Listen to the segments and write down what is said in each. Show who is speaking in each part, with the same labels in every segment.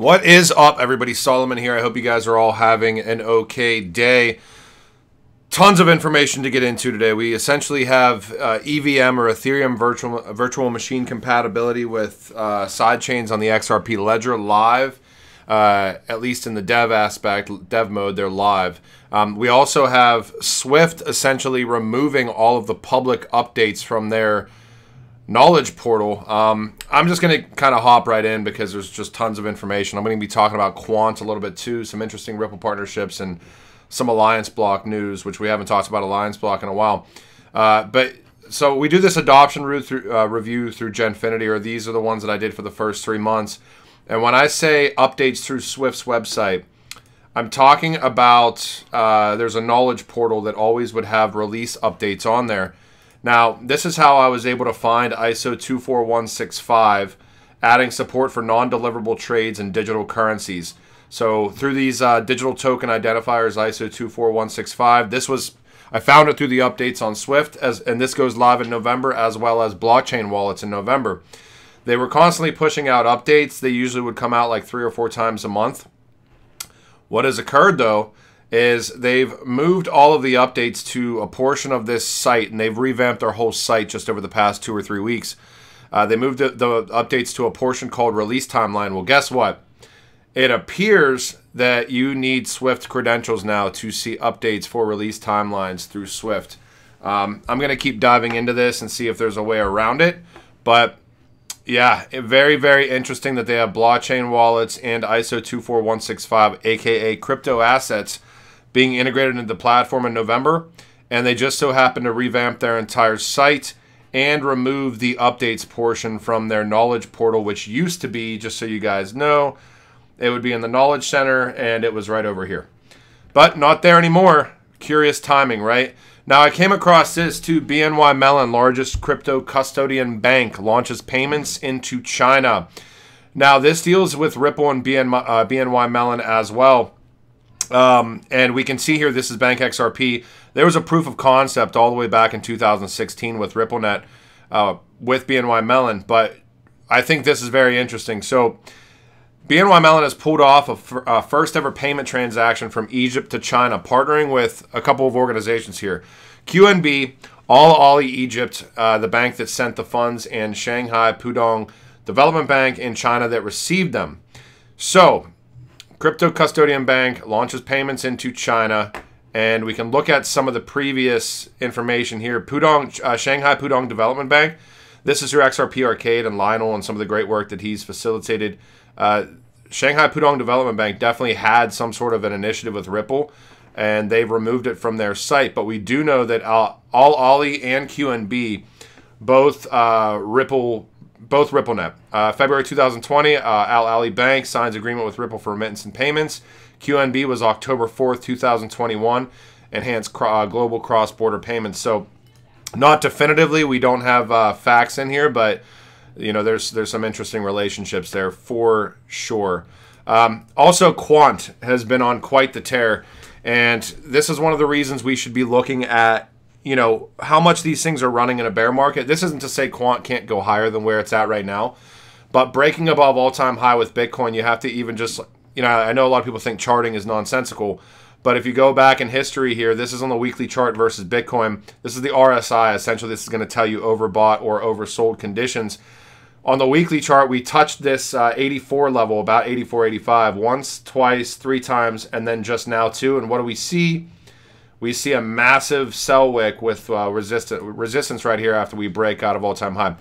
Speaker 1: What is up, everybody? Solomon here. I hope you guys are all having an okay day. Tons of information to get into today. We essentially have uh, EVM or Ethereum virtual virtual machine compatibility with uh, side chains on the XRP ledger live. Uh, at least in the dev aspect, dev mode, they're live. Um, we also have Swift essentially removing all of the public updates from their knowledge portal. Um, I'm just going to kind of hop right in because there's just tons of information. I'm going to be talking about Quant a little bit too, some interesting Ripple partnerships, and some Alliance Block news, which we haven't talked about Alliance Block in a while. Uh, but so we do this adoption through, uh, review through Genfinity, or these are the ones that I did for the first three months. And when I say updates through Swift's website, I'm talking about uh, there's a knowledge portal that always would have release updates on there. Now, this is how I was able to find ISO 24165, adding support for non-deliverable trades and digital currencies. So through these uh, digital token identifiers, ISO 24165, this was I found it through the updates on Swift, as and this goes live in November, as well as blockchain wallets in November. They were constantly pushing out updates. They usually would come out like three or four times a month. What has occurred though is they've moved all of the updates to a portion of this site and they've revamped their whole site just over the past two or three weeks. Uh, they moved the, the updates to a portion called release timeline. Well, guess what? It appears that you need Swift credentials now to see updates for release timelines through Swift. Um, I'm going to keep diving into this and see if there's a way around it. But yeah, very, very interesting that they have blockchain wallets and ISO 24165, aka crypto assets being integrated into the platform in November, and they just so happened to revamp their entire site and remove the updates portion from their knowledge portal, which used to be, just so you guys know, it would be in the knowledge center and it was right over here. But not there anymore. Curious timing, right? Now I came across this too. BNY Mellon, largest crypto custodian bank, launches payments into China. Now this deals with Ripple and BN, uh, BNY Mellon as well. Um, and we can see here, this is Bank XRP. There was a proof of concept all the way back in 2016 with RippleNet uh, with BNY Mellon, but I think this is very interesting. So BNY Mellon has pulled off a, a first ever payment transaction from Egypt to China, partnering with a couple of organizations here. QNB, Al Ahli Egypt, uh, the bank that sent the funds, and Shanghai Pudong Development Bank in China that received them. So Crypto Custodian Bank launches payments into China, and we can look at some of the previous information here. Pudong, uh, Shanghai Pudong Development Bank. This is your XRP Arcade and Lionel and some of the great work that he's facilitated. Uh, Shanghai Pudong Development Bank definitely had some sort of an initiative with Ripple, and they've removed it from their site. But we do know that Al Ahli and QNB both uh, Ripple both RippleNet. Uh, February 2020, uh, Al Ahli Bank signs agreement with Ripple for remittance and payments. QNB was October 4th, 2021, enhanced uh, global cross-border payments. So, not definitively, we don't have uh, facts in here, but you know, there's there's some interesting relationships there for sure. Um, also, Quant has been on quite the tear, and this is one of the reasons we should be looking at you know how much these things are running in a bear market. This isn't to say quant can't go higher than where it's at right now, but breaking above all time high with Bitcoin, you have to even just you know I know a lot of people think charting is nonsensical, but if you go back in history here, this is on the weekly chart versus Bitcoin. This is the RSI. Essentially, this is going to tell you overbought or oversold conditions. On the weekly chart, we touched this uh, 84 level, about 84, 85, once, twice, three times, and then just now two. And what do we see? We see a massive sell wick with uh, resistance resistance right here after we break out of all time high.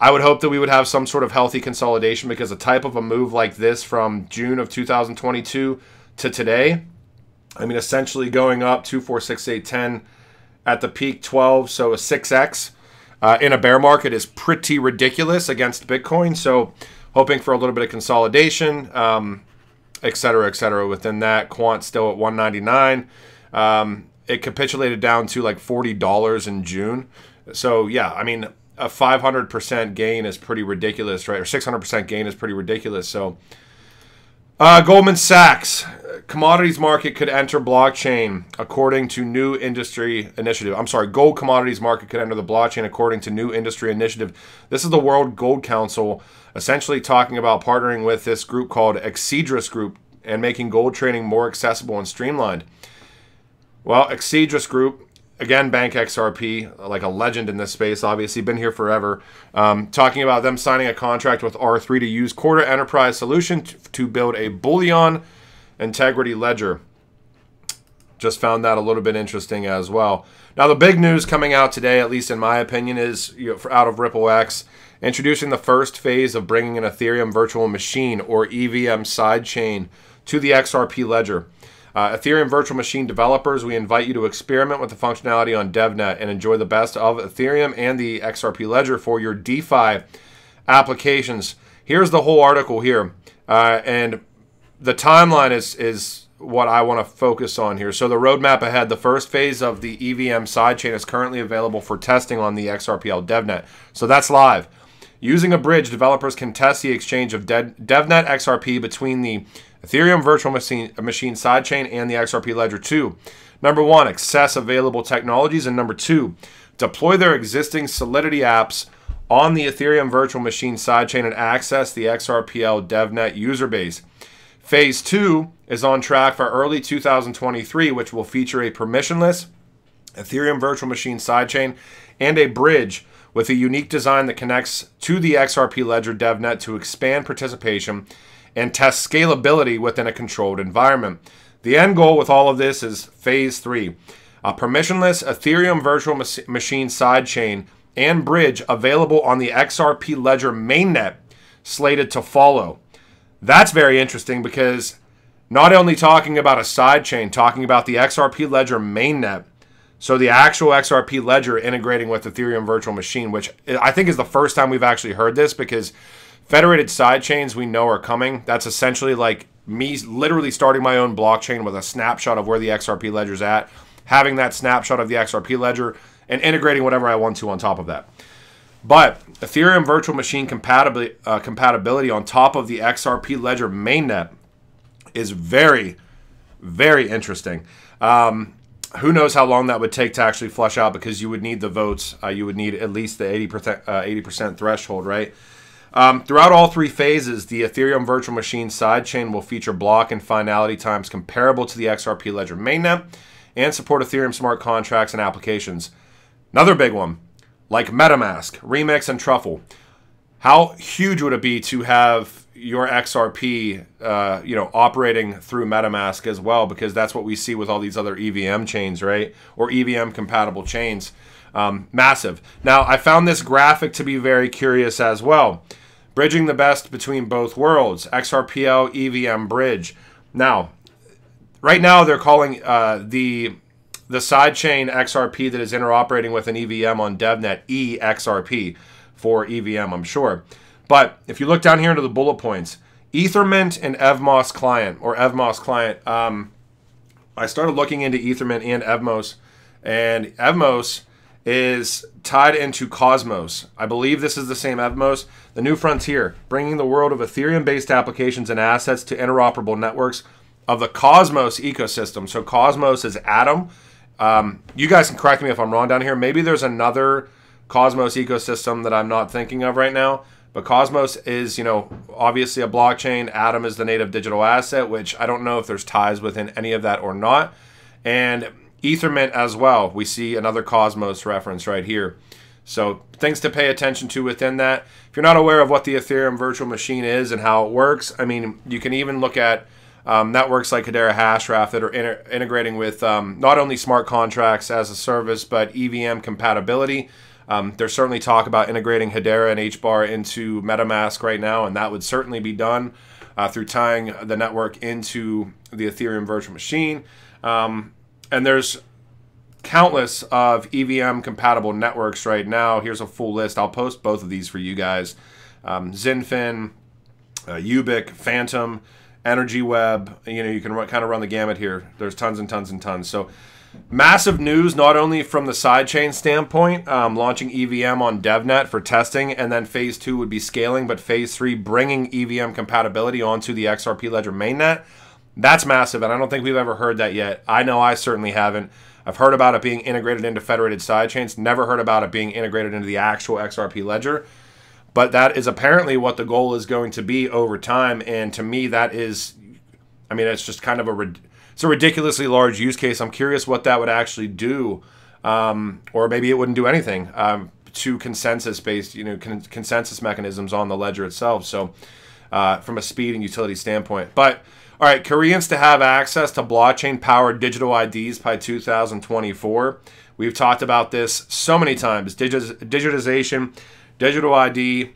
Speaker 1: I would hope that we would have some sort of healthy consolidation because a type of a move like this from June of 2022 to today, I mean, essentially going up 2, 4, 6, 8, 10 at the peak 12, so a 6x uh, in a bear market is pretty ridiculous against Bitcoin. So hoping for a little bit of consolidation, um, et cetera, et cetera. Within that, Quant still at 199. Um, it capitulated down to like forty dollars in June. So yeah, I mean a five hundred percent gain is pretty ridiculous, right? Or six hundred percent gain is pretty ridiculous. So Uh, Goldman Sachs. Commodities market could enter blockchain according to new industry initiative. I'm sorry, gold commodities market could enter the blockchain according to new industry initiative. This is the World Gold Council essentially talking about partnering with this group called aXedras Group and making gold trading more accessible and streamlined. Well, aXedras Group, again, Bank XRP, like a legend in this space, obviously been here forever, um, talking about them signing a contract with R3 to use Corda Enterprise Solution to, build a Bullion integrity ledger. Just found that a little bit interesting as well. Now, the big news coming out today, at least in my opinion, is you know, out of RippleX, introducing the first phase of bringing an Ethereum virtual machine or EVM sidechain to the XRP ledger. Uh, Ethereum virtual machine developers, we invite you to experiment with the functionality on DevNet and enjoy the best of Ethereum and the XRP ledger for your DeFi applications. Here's the whole article here, uh, and the timeline is is what I want to focus on here. So the roadmap ahead, the first phase of the EVM sidechain is currently available for testing on the XRPL DevNet. So that's live. Using a bridge, developers can test the exchange of DevNet XRP between the Ethereum Virtual Machine, machine sidechain and the XRP Ledger 2. Number one, access available technologies. And number two, deploy their existing Solidity apps on the Ethereum Virtual Machine sidechain and access the XRPL DevNet user base. Phase two is on track for early 2023, which will feature a permissionless Ethereum Virtual Machine sidechain and a bridge with a unique design that connects to the XRP Ledger DevNet to expand participation and test scalability within a controlled environment. The end goal with all of this is phase three a permissionless Ethereum virtual machine sidechain and bridge available on the XRP Ledger mainnet slated to follow. That's very interesting because not only talking about a sidechain, talking about the XRP Ledger mainnet, so the actual XRP ledger integrating with Ethereum Virtual Machine, which I think is the first time we've actually heard this because federated sidechains we know are coming. That's essentially like me literally starting my own blockchain with a snapshot of where the XRP ledger's at, having that snapshot of the XRP ledger, and integrating whatever I want to on top of that. But Ethereum Virtual Machine compatibility, uh, compatibility on top of the XRP ledger mainnet is very, very interesting. Um, who knows how long that would take to actually flush out because you would need the votes. Uh, you would need at least the 80%, uh, 80% threshold, right? Um, throughout all three phases, the Ethereum Virtual Machine sidechain will feature block and finality times comparable to the XRP Ledger mainnet and support Ethereum smart contracts and applications. Another big one, like MetaMask, Remix, and Truffle. How huge would it be to have your XRP, uh, you know, operating through MetaMask as well, because that's what we see with all these other EVM chains, right? Or EVM compatible chains. Um, massive. Now, I found this graphic to be very curious as well. Bridging the best between both worlds, XRPL EVM bridge. Now, right now they're calling uh, the the sidechain XRP that is interoperating with an EVM on DevNet EXRP for EVM, I'm sure. But if you look down here into the bullet points, Ethermint and Evmos client or Evmos client. Um, I started looking into Ethermint and Evmos, and Evmos is tied into Cosmos. I believe this is the same Evmos. The new frontier, bringing the world of Ethereum-based applications and assets to interoperable networks of the Cosmos ecosystem. So Cosmos is Atom. Um, you guys can correct me if I'm wrong down here. Maybe there's another Cosmos ecosystem that I'm not thinking of right now. But Cosmos is, you know, obviously a blockchain. Atom is the native digital asset, which I don't know if there's ties within any of that or not. And Ethermint as well. We see another Cosmos reference right here. So things to pay attention to within that. If you're not aware of what the Ethereum virtual machine is and how it works, I mean, you can even look at um, networks like Hedera Hashgraph that are integrating with um, not only smart contracts as a service, but EVM compatibility. Um, there's certainly talk about integrating Hedera and HBAR into MetaMask right now, and that would certainly be done uh, through tying the network into the Ethereum virtual machine. Um, and there's countless of EVM compatible networks right now. Here's a full list. I'll post both of these for you guys. Um, XinFin, uh, Ubiq, Fantom, Energy Web. You know, you can run, kind of run the gamut here. There's tons and tons and tons. So Massive news, not only from the sidechain standpoint, um, launching EVM on DevNet for testing, and then phase two would be scaling, but phase three bringing EVM compatibility onto the XRP Ledger mainnet. That's massive, and I don't think we've ever heard that yet. I know I certainly haven't. I've heard about it being integrated into federated sidechains, never heard about it being integrated into the actual XRP Ledger. But that is apparently what the goal is going to be over time, and to me, that is, I mean, it's just kind of a it's a ridiculously large use case. I'm curious what that would actually do, um, or maybe it wouldn't do anything um, to consensus-based, you know, con- consensus mechanisms on the ledger itself. So, uh, from a speed and utility standpoint, but all right, Koreans to have access to blockchain-powered digital IDs by 2024. We've talked about this so many times: digitization, digital ID,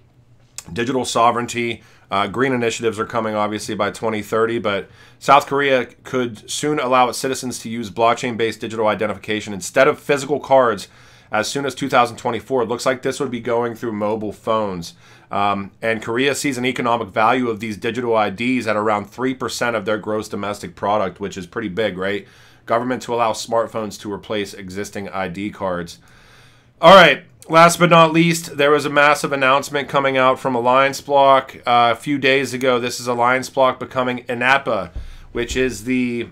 Speaker 1: digital sovereignty. Uh, green initiatives are coming, obviously, by 2030, but South Korea could soon allow its citizens to use blockchain based digital identification instead of physical cards as soon as 2024. It looks like this would be going through mobile phones. Um, and Korea sees an economic value of these digital IDs at around 3% of their gross domestic product, which is pretty big, right? Government to allow smartphones to replace existing ID cards. All right, last but not least, there was a massive announcement coming out from Alliance Block uh, a few days ago. This is Alliance Block becoming INATBA, which is the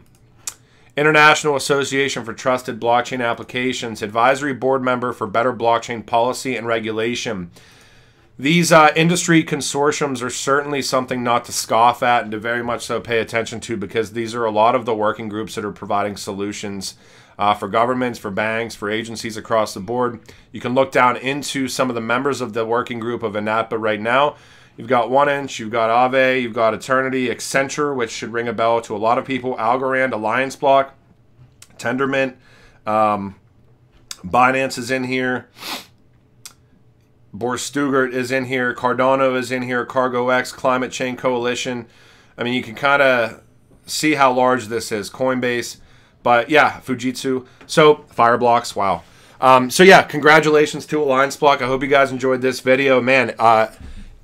Speaker 1: International Association for Trusted Blockchain Applications, advisory board member for better blockchain policy and regulation. These uh, industry consortiums are certainly something not to scoff at and to very much so pay attention to because these are a lot of the working groups that are providing solutions uh, for governments, for banks, for agencies across the board. You can look down into some of the members of the working group of INATBA right now. You've got 1inch, you've got Aave, you've got Aeternity, Accenture, which should ring a bell to a lot of people, Algorand, Alliance Block, Tendermint, um, Binance is in here. Börse Stuttgart is in here. Cardano is in here. Cargo X, Climate Chain Coalition. I mean, you can kind of see how large this is. Coinbase. But yeah, Fujitsu. So Fireblocks. wow. Um, so yeah, congratulations to Alliance Block. I hope you guys enjoyed this video. Man, uh,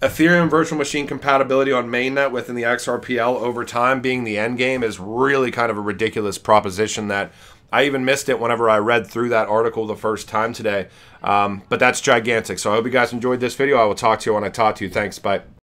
Speaker 1: Ethereum virtual machine compatibility on mainnet within the XRPL over time being the end game is really kind of a ridiculous proposition that I even missed it whenever I read through that article the first time today. Um, but that's gigantic. So I hope you guys enjoyed this video. I will talk to you when I talk to you. Thanks. Bye.